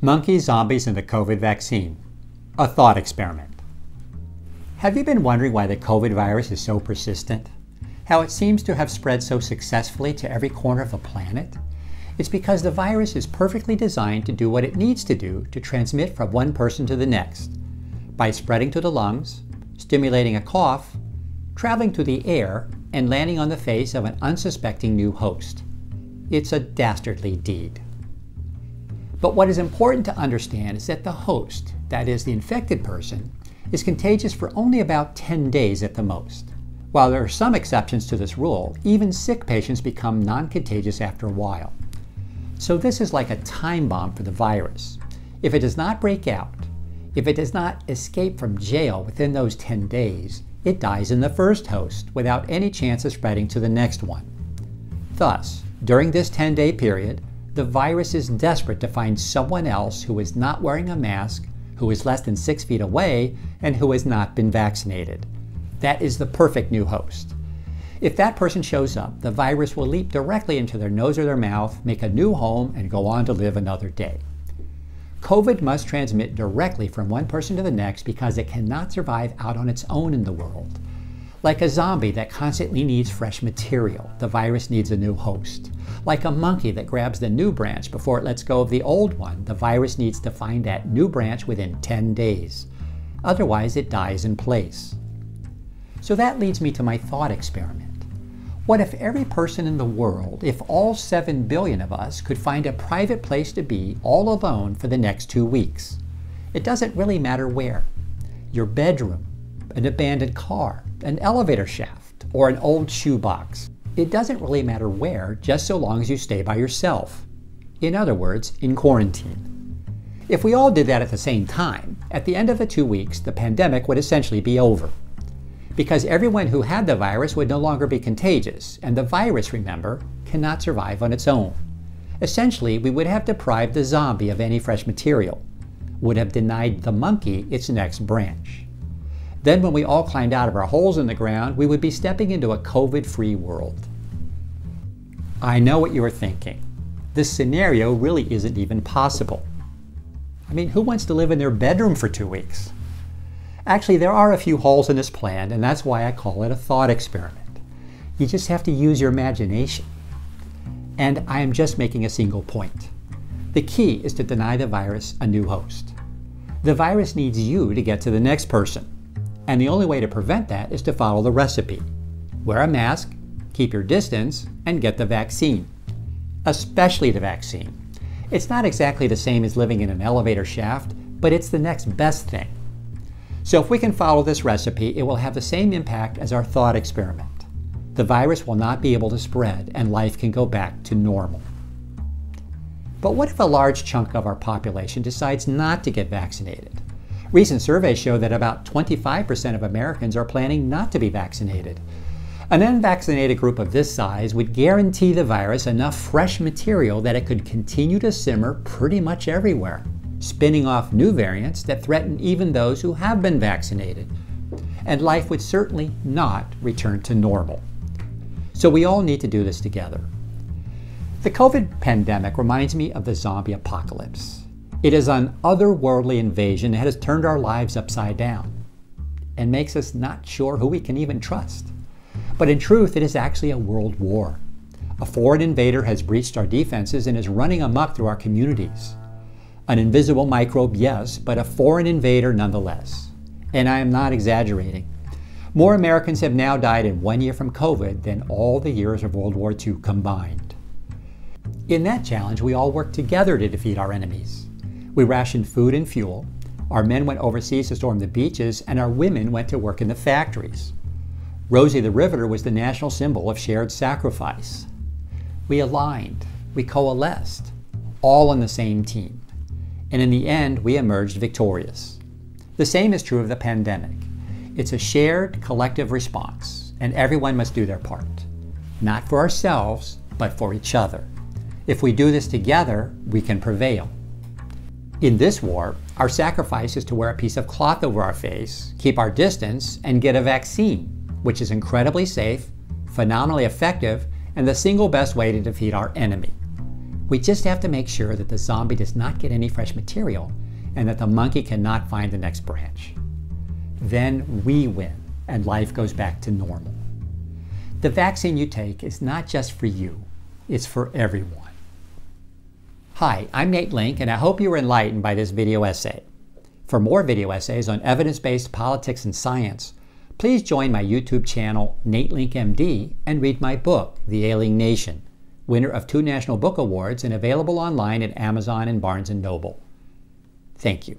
Monkeys, Zombies, and the COVID Vaccine. A thought experiment. Have you been wondering why the COVID virus is so persistent? How it seems to have spread so successfully to every corner of the planet? It's because the virus is perfectly designed to do what it needs to do to transmit from one person to the next by spreading to the lungs, stimulating a cough, traveling through the air, and landing on the face of an unsuspecting new host. It's a dastardly deed. But what is important to understand is that the host, that is, the infected person, is contagious for only about 10 days at the most. While there are some exceptions to this rule, even sick patients become non contagious after a while. So, this is like a time bomb for the virus. If it does not break out, if it does not escape from jail within those 10 days, it dies in the first host without any chance of spreading to the next one. Thus, during this 10 day period, the virus is desperate to find someone else who is not wearing a mask, who is less than six feet away, and who has not been vaccinated. That is the perfect new host. If that person shows up, the virus will leap directly into their nose or their mouth, make a new home, and go on to live another day. COVID must transmit directly from one person to the next because it cannot survive out on its own in the world. Like a zombie that constantly needs fresh material, the virus needs a new host. Like a monkey that grabs the new branch before it lets go of the old one, the virus needs to find that new branch within 10 days. Otherwise, it dies in place. So that leads me to my thought experiment. What if every person in the world, if all 7 billion of us, could find a private place to be all alone for the next two weeks? It doesn't really matter where. Your bedroom, an abandoned car, an elevator shaft, or an old shoebox. It doesn't really matter where, just so long as you stay by yourself. In other words, in quarantine. If we all did that at the same time, at the end of the two weeks, the pandemic would essentially be over. Because everyone who had the virus would no longer be contagious, and the virus, remember, cannot survive on its own. Essentially, we would have deprived the zombie of any fresh material, would have denied the monkey its next branch. Then, when we all climbed out of our holes in the ground, we would be stepping into a COVID free world. I know what you are thinking. This scenario really isn't even possible. I mean, who wants to live in their bedroom for two weeks? Actually, there are a few holes in this plan, and that's why I call it a thought experiment. You just have to use your imagination. And I am just making a single point. The key is to deny the virus a new host. The virus needs you to get to the next person. And the only way to prevent that is to follow the recipe. Wear a mask, keep your distance, and get the vaccine. Especially the vaccine. It's not exactly the same as living in an elevator shaft, but it's the next best thing. So if we can follow this recipe, it will have the same impact as our thought experiment. The virus will not be able to spread and life can go back to normal. But what if a large chunk of our population decides not to get vaccinated? Recent surveys show that about 25% of Americans are planning not to be vaccinated. An unvaccinated group of this size would guarantee the virus enough fresh material that it could continue to simmer pretty much everywhere, spinning off new variants that threaten even those who have been vaccinated. And life would certainly not return to normal. So we all need to do this together. The COVID pandemic reminds me of the zombie apocalypse. It is an otherworldly invasion that has turned our lives upside down and makes us not sure who we can even trust. But in truth, it is actually a world war. A foreign invader has breached our defenses and is running amok through our communities. An invisible microbe, yes, but a foreign invader nonetheless. And I am not exaggerating. More Americans have now died in one year from COVID than all the years of World War II combined. In that challenge, we all work together to defeat our enemies. We rationed food and fuel. Our men went overseas to storm the beaches, and our women went to work in the factories. Rosie the Riveter was the national symbol of shared sacrifice. We aligned, we coalesced, all on the same team. And in the end, we emerged victorious. The same is true of the pandemic. It's a shared collective response, and everyone must do their part. Not for ourselves, but for each other. If we do this together, we can prevail. In this war, our sacrifice is to wear a piece of cloth over our face, keep our distance, and get a vaccine, which is incredibly safe, phenomenally effective, and the single best way to defeat our enemy. We just have to make sure that the zombie does not get any fresh material and that the monkey cannot find the next branch. Then we win and life goes back to normal. The vaccine you take is not just for you, it's for everyone. Hi, I'm Nate Link, and I hope you were enlightened by this video essay. For more video essays on evidence based politics and science, please join my YouTube channel, Nate Link MD, and read my book, The Ailing Nation, winner of two National Book Awards and available online at Amazon and Barnes & Noble. Thank you.